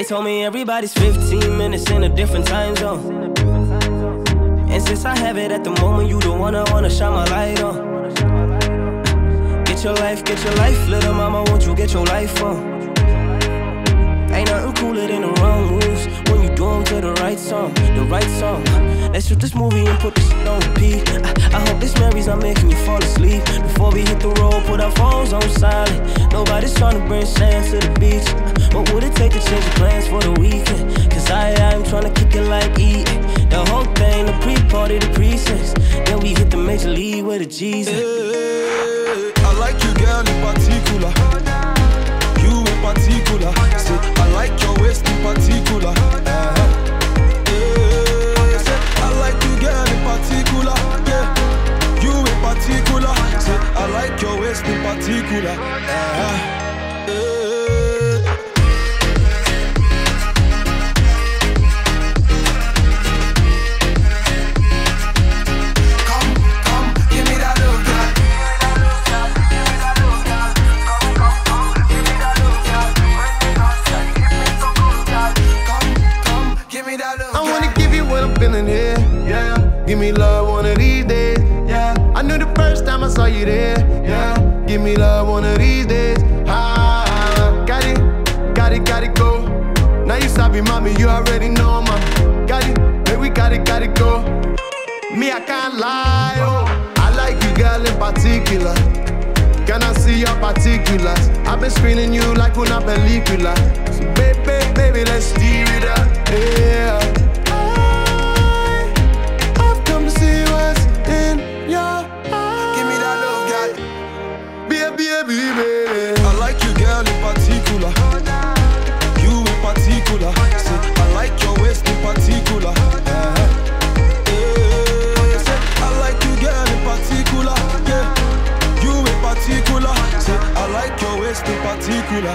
They told me everybody's 15 minutes in a different time zone. And since I have it at the moment, you don't wanna wanna shine my light on. Get your life, get your life, little mama, won't you get your life on? Ain't nothing cooler than the wrong moves when you do them to the right song, the right song. Let's shoot this movie and put this on repeat. I, I hope this memories are making you fall asleep. Before we hit the road, put our phones on silent. Nobody's trying to bring sand to the beach. What would it take to change your plans for the weekend? Cause I, I'm trying to kick it like E. The whole thing, the pre-party, the pre-sex. Then we hit the major league with a Jesus. Hey, I like you, girl, in particula. Feeling here. Yeah. Give me love one of these days. Yeah. I knew the first time I saw you there. Give me love one of these days. Ah, got it, got it, got it, go. Now you sabi, mommy, you already know, mama. Got it, baby, got it, got it, go. Me, I can't lie, oh. I like you, girl, in particula. Can I see your particulars? I've been screening you like una película. So baby, baby, let's steer it up. Yeah. Baby, baby. I like you, girl, in particula. You in particula. Say, I like your waist in particula. Hey, say, I like you, girl, in particula. Yeah, you in particula. Say, I like your waist in particula.